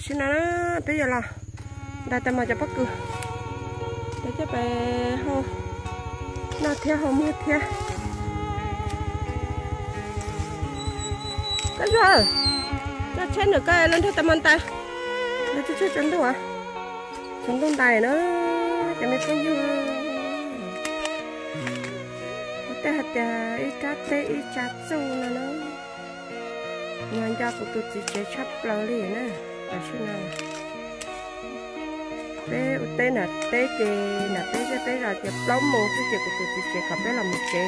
xin nó tới giờ là đã tâm mà cho bắt cứ. Để cho bé hồ nó theo hồ mưa theo. Cái gì? Cho chết được cái lên theo tâm anh ta. Để cho chết chân đâu à chân đông tài nó cho mấy con dưa tê hạt tê ít chát tê ít chát sâu nữa nó. Nhà cho của tôi chỉ chế chấp lâu liền nè ở chỗ này té té nè té chè nè té cái té là chè lâu mù cái chè của tôi chỉ cặp đấy là một chè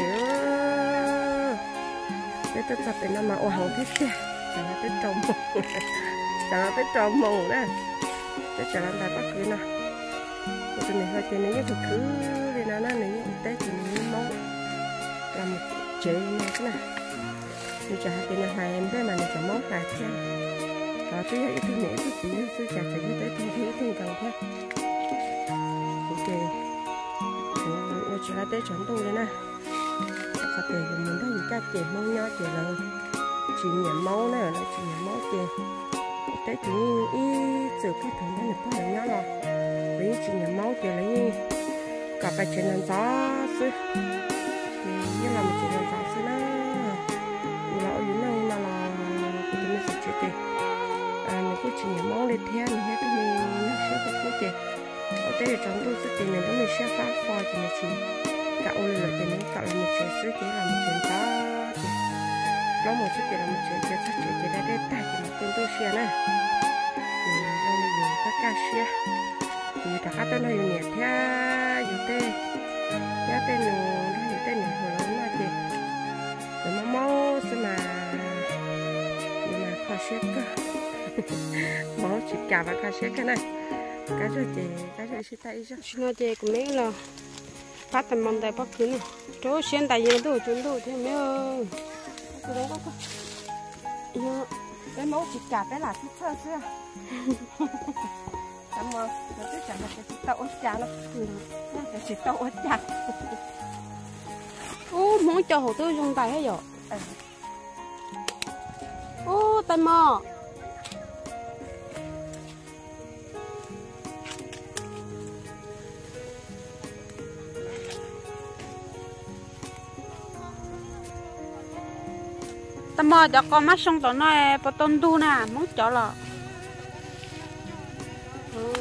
té tất cả để nó mà, ô hồng thích chè chẳng là té trồng mù chẳng là té trồng mù nè tê chẳng là đại bắt cứ nè. Tôi này hơi chè này nhất cứ đi nó nó này té thì nó mong là một chè này cái này. Như chả cái này hai em thế mà, này chả món hạt chứ và thứ hai thứ nhẹ thứ chỉ thứ chặt chả như thế thứ thứ thứ cần thế ok. Tôi chả tới chọn tôi đây nè? Có thể dùng mình thấy các chị mong nhau chị là chị nhà máu nè là chị nhà máu chị tới chị ý, sự phát thằng nó được phát nhau rồi vì chị nhà máu chị lấy cặp bài chuyện làm gió xưa chỉ nhớ để theo thì hết mình nó sẽ có cái chơi ở đây là trong tôi sẽ chơi này mình sẽ phát phò thì mình chỉ cạo lửa thì mình cạo là một chuyện sẽ chỉ là một chuyện đó thì có một chút chỉ là một chuyện chơi sẽ chơi chơi đây đây. Tại thì mình tôi xe này thì nó mình dùng các cá xe thì đã các tên này nhẹ theo như thế theo tên nó như thế này hồi nó là gì rồi mà máu máu chỉ cả và khó xếp cái này. Cái rồi chị cái rồi sẽ tay cho. Xin lỗi chị của mấy là phát tầm mong đại bắc cứ này. Chỗ xuyên tại nhà tôi chúng tôi thì mấy ơi. Tôi đấy có có cái máu chỉ cả cái là thích thơ xưa cảm ơn nó cứ chẳng là cái chỉ tao ớt chả nó nó cái chỉ tao ớt chả. Ô muốn cho hồ tư dùng tay hết rồi ô tay mò mà đã có mắt xong tao nói bà tôn đu nè, muốn chó là ừ.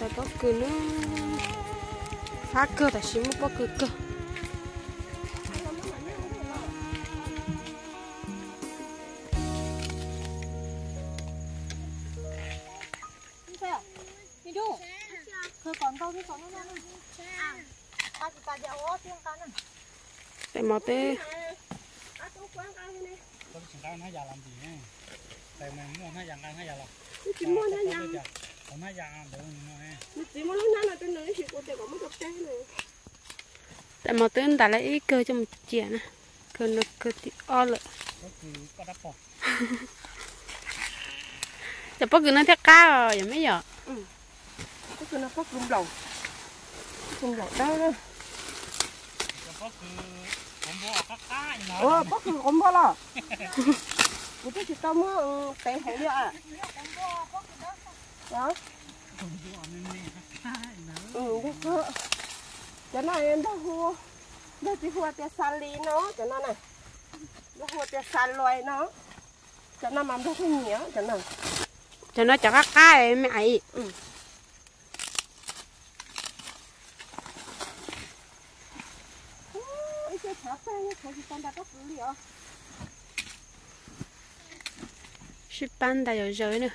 tại có cười nó phá cơ tại xíu một bó cười cơ. Cặp trái này. Tại mò tê đã lấy cơ cho một chè nè. Cơ nó cơ thì o lợ giờ bác cứ nó theo cá rồi giờ mấy giờ bác cứ nó bác rung lầu rung lầu đó. Đó có cứ không bỏ các cá gì nó ờ bác cứ không bao lo bữa trước thì tao mua té hổ nhựa à? Đó ừ cứ cho nó em đâu hua đâu chỉ hua tia san li nó cho nó này. Đâu hua tia san loài nó. Cho nó mà không nhớ cho nó cho nó cho các cá em mày ừ ship ban đã rồi rồi nữa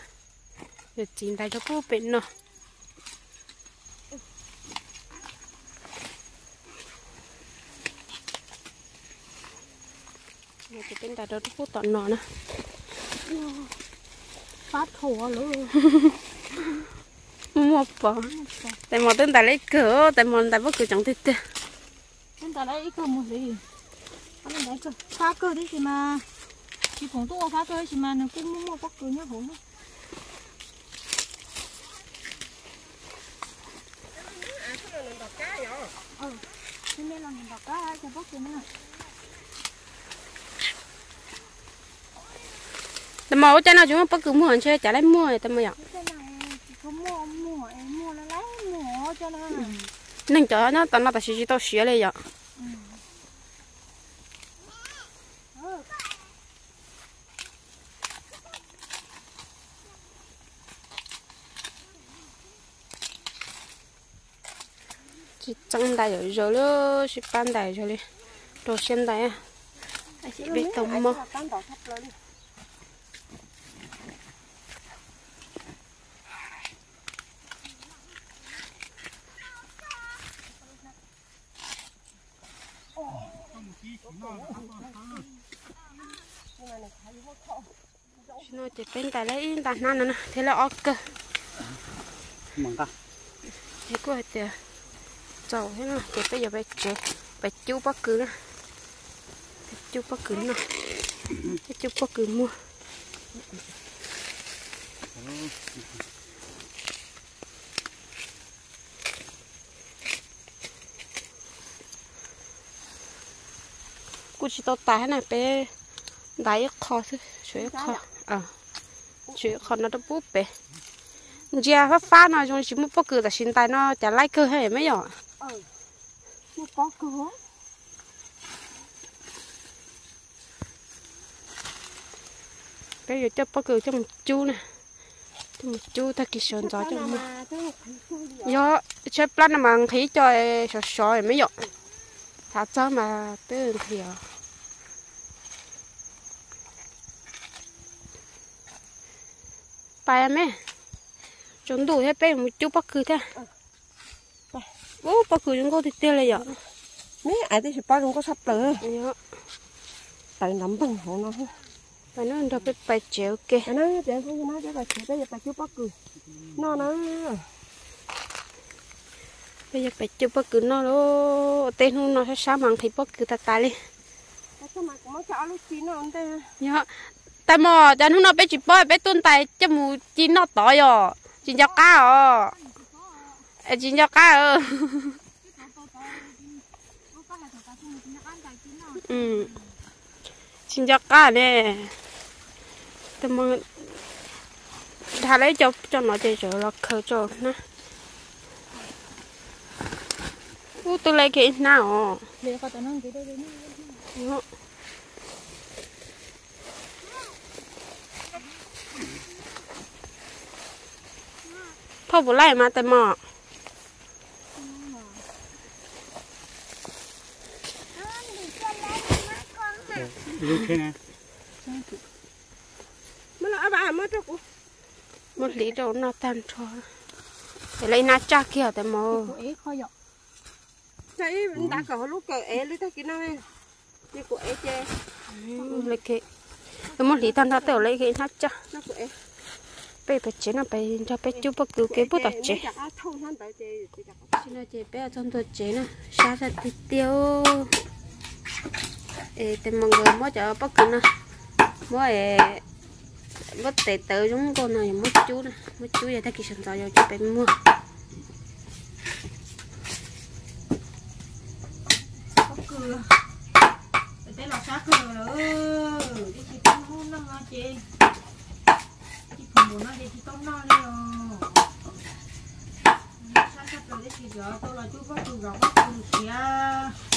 rồi chín tại cho cô bệnh nó rồi thì bên tại cho cô tận nó nữa phát thua luôn một bò tại một tên tại lấy cửa tại một tại bất cứ chẳng thích Hiện tại đây cơ một gì? anh cơ phá cơ mà chỉ cũng tua phá cơ thì mà cũng mua mua bóc cơ nhá hổ Ừ, nên là mình đọc cá cho bóc cho nó. tao mua cho nó chúng bắt cứ mua chơi trả lấy mua tao mua có mua mua mua nó lấy mua cho nó nên cho nó tao nó tao chỉ tao xía lấy vậy chỉ trăng đại rồi rồi đó chỉ ban đại rồi đi đồ xem đại à bê chỉ biết tông mò nó chỉ bên tại lấy in tại nan nữa thế là ok mừng ta thế quá thì chậu thế nào? Thì bây giờ phải chế phải chú bắt cứ nữa chú bắt cứ nữa chú bắt cứ mua. Cô chỉ tao tái này bé đáy kho thôi. Chuối kho ờ chuối kho nó đã búp bé. Giờ phát phát nó chúng chỉ muốn bắt cứ là xin tay nó chả lấy cơ hay mấy nhỏ có cửa bây giờ cho bắt cứ cho một chú nè. Cho một chú ta kỳ sơn gió cho mà do chơi plan mà khí cho sò sò mấy nhỏ thả cho mà tư thì bài mẹ chúng đủ hết bé một chút bắt cứ thế. Ô bắt cứ chúng có thì tiêu เล ย vậy mấy ai thì bao nhiêu có sắp tới. Nhớ tại nắm bằng hộ nó. Và nó được biết bài chéo kì cái nó để không nó để bà chỉ bây giờ bà chưa bắt cười nó nó. Bây giờ bài chưa bắt cứ nó đó tên không nó sẽ sao bằng thì bắt cứ ta tài đi. Cái mà cũng nhớ tại mà cho nó bé chỉ bắt bé tuân tài cho mù chín nó tỏi rồi chín cho cá rồi chín cho cá rồi Ừ. xin chào 음. 진짜 까네. 뭐, 다 lấy cho nó để cho nó khờ cho nó. 우, 또 lấy nào. 내가 또 넣은 게 되겠네. 어. 퍼블라이 마테 뭐. nè. Mà nó bà mất đâu cô một lý đâu nó tan cho. Để lấy nát cha kia để mò ấy khó dọc thấy mình đã có lúc cờ é lấy ta kia nó em đi của é che ừ, lấy cái một lý tan nó tiểu lấy cái nát cha. Nó của é bây bé chế nó bây cho bây chú bất cứ cái bút đặt chế chế nó chế bé giờ trong tôi chế nó. Sao ra tiêu thì mọi người mới cho bắt cứ nó mới bất tệ tự giống con này mới chú nè mới chú giờ thấy kỳ sản à. rồi cho bé mua. Cưa cái lọt sát cưa nữa cái chị tông hôn lắm nó chị. Chị không muốn nó để à. chị tông nó đi rồi sát sát rồi để chị gỡ tôi là chú bắt tôi gỡ bắt tôi kìa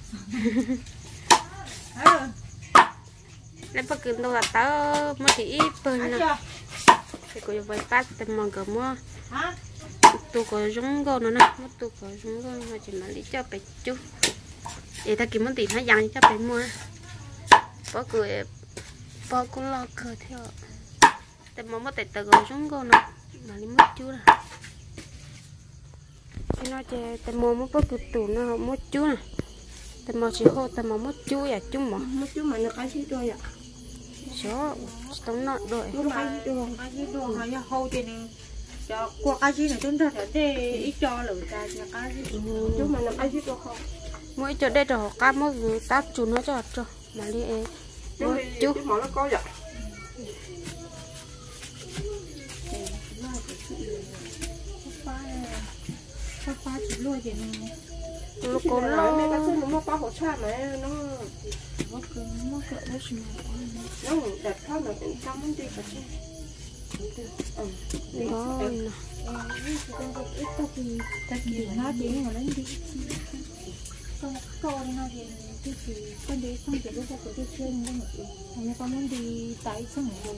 lấy bắt cứ đâu là tớ mất thì ít bên nè thì có vài phát tầm mòn cả mua. Tôi có giống gò nó nè. Mất tôi có giống gò mà chỉ mà lý cho bé chú. Để ta kiếm một tí nó dặn cho bé mua. Bỏ cười bỏ cũng lo cười theo. Tầm mòn mất tại tớ có giống gò nó mà lý mất chú nè cái nó chè tầm mòn mất bắt cứ tủ nó mất chú nè. นติดให้ยังจะไปมั่วปักกูปักกูรอเคยเที่ยวแต่มังมั่วแต่ตัวก็รุ้งก็นะมาลิมั่วจุนะที่น่าจะแต่มังมั่วปักกูตูนะมั่วจุนะแต่มังชิโฮแต่มังมั่วจุอย่าจุหมอ mất chú mà nó cái gì rồi ạ chỗ tống nọ đội lúc mà ai đồ ai đồ nó nhà hậu thì này cho qua cái gì này chúng ta để ít cho lửa ra cho cái gì chứ mà làm ai biết được không mỗi chỗ đây đồ cá mỗi người tát chú nó cho cho mà đi ấy chứ mỗi chú chứ mà nó có vậy pha pha pha chỉ lôi thì này lúc thì có nói mấy cái thứ nó mua bao hỗ trợ mà nó nó nó nó nó đẹp hơn là cũng trong muốn đi cả chứ ừ ừ. nó mà đi. Con nó thì cái gì con đi xong thì lúc đó tôi chơi nó một hay con muốn đi tại xong rồi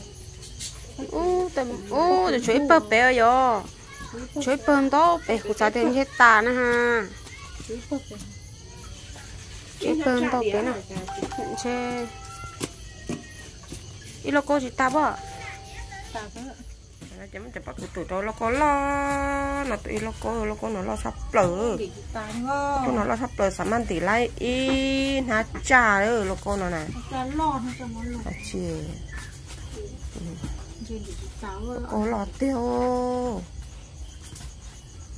ô tầm ô để chuối bơ bé rồi chuối bơ đó bé của sao thì hết tà nè ha đó bé nè che ít lo cô chỉ ta bỏ ta có nó chấm chấm bắt tụi tôi nó có lo. Nó tụi nó có nó có nó lo sắp ta tụi nó lo sắp lỡ sắm ăn tỷ lại y nó trả rồi nó có nó này. Lo nó lo ơi? Có lọ tiêu.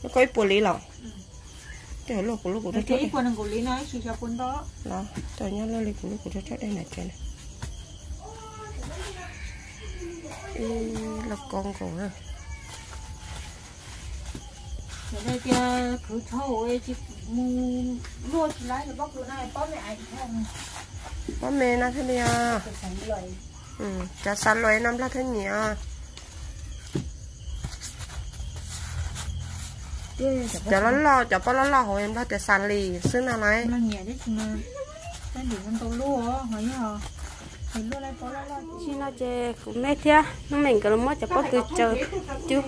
Nó có ít bùa lý lọ trời lúc của lúc của nó cái quần của lý nói chỉ cho quần đó. Đó trời nhá lô lý của lúc của nó chết đây này trời này. Là con của nó ở đây kia cứ thâu ấy chỉ mua chỉ được bóc đồ này bóc mẹ ảnh không. Có mẹ nó thế này à ừ chả san loài năm là thế nhỉ chả nó lo chả bao nó lo hồi em đã chả san lì xứ nào này? Nó nhẹ đấy mà cái điểm con tàu lúa hỏi lo chỉ nó che cũng mẹ thia nó mình cái nó mất chả có cứ chờ chú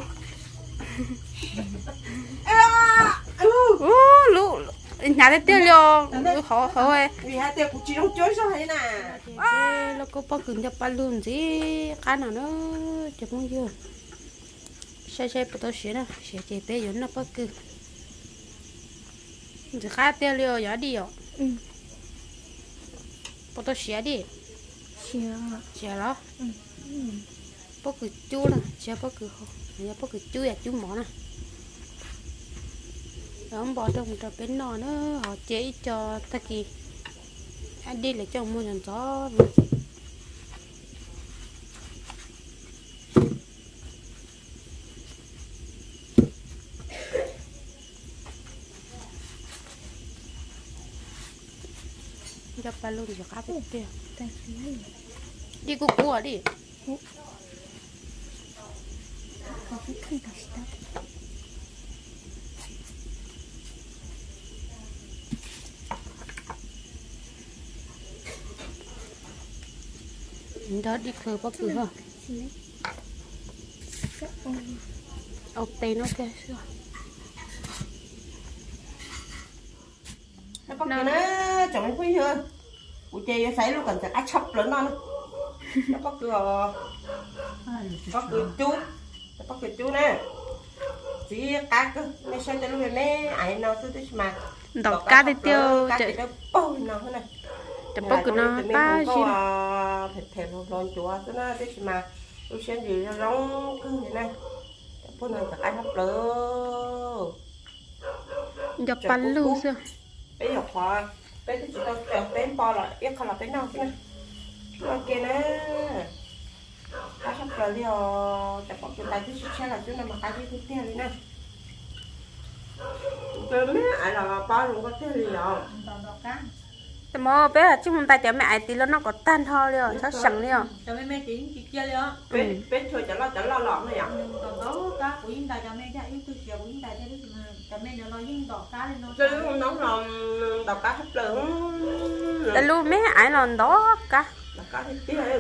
ô lũ nhà đấy tiêu liều. Lũ khó khó ấy vì hai tiêu cũng chỉ trong chơi sao thế nè. Ê, nó có bao cứng cho ba luôn gì? Cái nào nó chụp không chưa xe xe bắt đầu xí nè xe chạy bé giống nó bao cứng chỉ khai tiêu liều giá đi ạ. Bắt đầu xí đi. Chia xí đó bao cứng chú nè xe cứng không nhà bao cứng chú à chú mỏ nè. Đó ông bỏ trong trò bên nọ nữa họ chế cho ta kỳ anh đi lại cho mua nhận gió Dia palung je kapit oh, dia. Dia kukuah dia. Dah di ke apa ke? Okey, okey. Chồng quý chưa cụ chơi thấy lúc cần sẽ chấp lớn nó nó có cửa. Có cửa chú nó có cửa chú nè. Chỉ cá cơ mấy xem cho lúc này ai nào cứ thế mà. Đọc cá đi tiêu cá chạy thì nó bôi nào thế này. Chạy bao cứ nó ba xin. thịt thịt lon chúa thế nó thế mà. Lúc xem gì nó rong cưng thế này. Bữa nào sẽ ai hấp lỡ cho bắn luôn xưa bây giờ khoa bên thì chúng ta trở bên bò là yêu cầu là bên nào nữa ok nè cá sắp rồi đi ờ chặt bọc chúng ta chứ sẽ là chúng ta mà cá chứ cũng tiền đi nè từ mẹ ai là bao luôn có tiền đi rồi thì mò bé là chúng ta chở mẹ ai tí nó nó có tan ho đi rồi chắc sẵn đi rồi chở mẹ mẹ chỉ chỉ kia đi rồi bé ừ. bé thôi chở lo chở lo lỏng này ạ. Tao tao cá của chúng ta chở mẹ chở yêu tư kia của chúng ta chở cho lúc nóng lòng đọc cá hấp lớn. Là luôn mấy ai lòng đó cả đọc cá hấp tí hay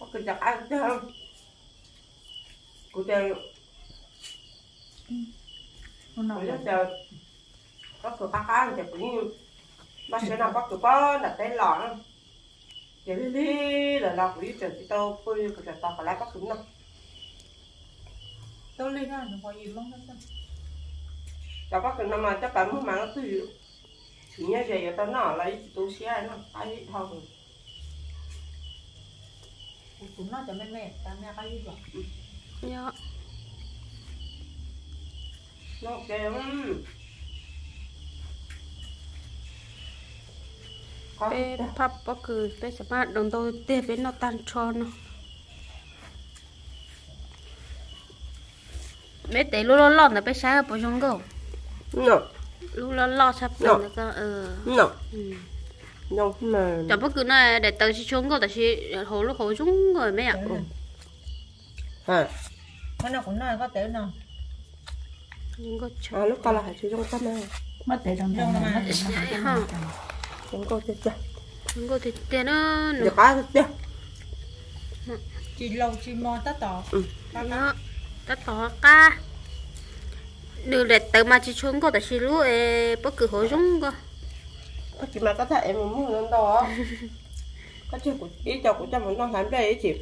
có cái đọc ăn chứ không? Chơi hôm nào đó có cửa cá ăn thì cũng nó sẽ nằm có cửa có là tên lọ không giờ đi là lọ của đi chờ cái tô. Phơi cửa chờ tao còn lại có cứng không 都累了，你可以弄那个。要把跟他们在白木买了猪油，去年这也到那来一都西安那，还有好多。我从那叫妹妹，咱们还有吧。呀。那给嗯。bé papa cứ bé sẽ bắt đồng đôi tiếp với nó tan cho nó mấy tế lô lô lọt là bé sáng ở bố trong gầu no lô lô lọt sắp no ờ. ừ. No no mà chẳng bất cứ này để tớ chỉ trong gầu tớ chỉ hồ lúc hồ chúng rồi mấy ạ. À con nào cũng nói có tế nào. Nhưng có chờ lúc con là phải chỉ trong tâm này mất tế trong tâm này mất tế trong tâm chúng cô chết chưa chúng cô chết tiền nữa được có chết chưa chị lâu chị mò tất tỏ. Ừ. nó ta tỏ ca. Đưa lệ tới mà chỉ xuống có tại chỉ lú e bất cứ hồi giống cơ. Chỉ mà có thể em muốn lên đó. Có chơi của ý cho của cha mình đang làm đây chị.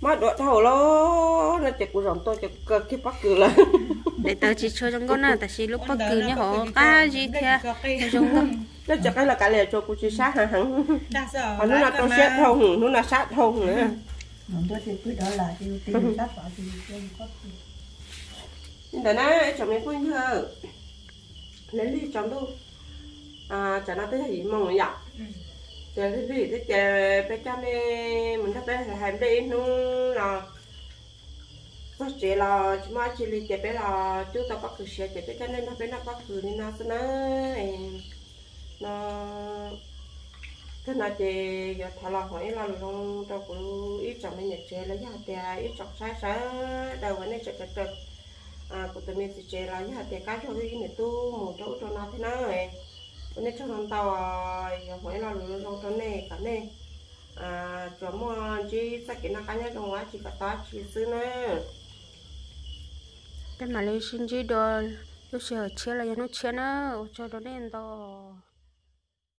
Mà đọa thầu lo nó chạy của rồng tôi chạy cơ cái bắc cứ là để tao chỉ cho trong con nào tại chỉ lúc bắc cứ nhá họ cá gì kia giống con nó chắc là cả lẻ cho cô chỉ sát hả hẳn. Còn nó là tao xét không nó là sát không nữa. Ừ. Tôi thì cứ đó là tiêu tiêu sát bỏ thì không có nhưng mà nó chồng em quên thơ. Lấy ly chồng tôi à chả nó tới gì mong vậy chờ cái gì thế chờ bé cha mẹ mình thắp bé là hành đi nó. Là có chị là chỉ mà chị đi chờ bé là chú tao bắt cử xe chờ bé cho nên nó bé nó bắt cử nên nó sẽ nó nó thế nào chị giờ thằng là hỏi là luôn tao cũng ít chồng mình nhặt chơi lấy nhà tiền ít chọc sai sai cái này chật chật chật à cụ tụi mình sẽ là như hạt thì cá cho đi này tu một chỗ cho nó thế nào ấy. Bữa nay cho nó tàu, rồi mỗi là luôn lúa cho này cả này à cho mua chỉ sách cái nó cái nhau trong quá, chỉ cả tá chỉ xứ nữa cái mà lấy sinh chỉ đồ lúc xưa chia là nó chia nó, cho nó nên đó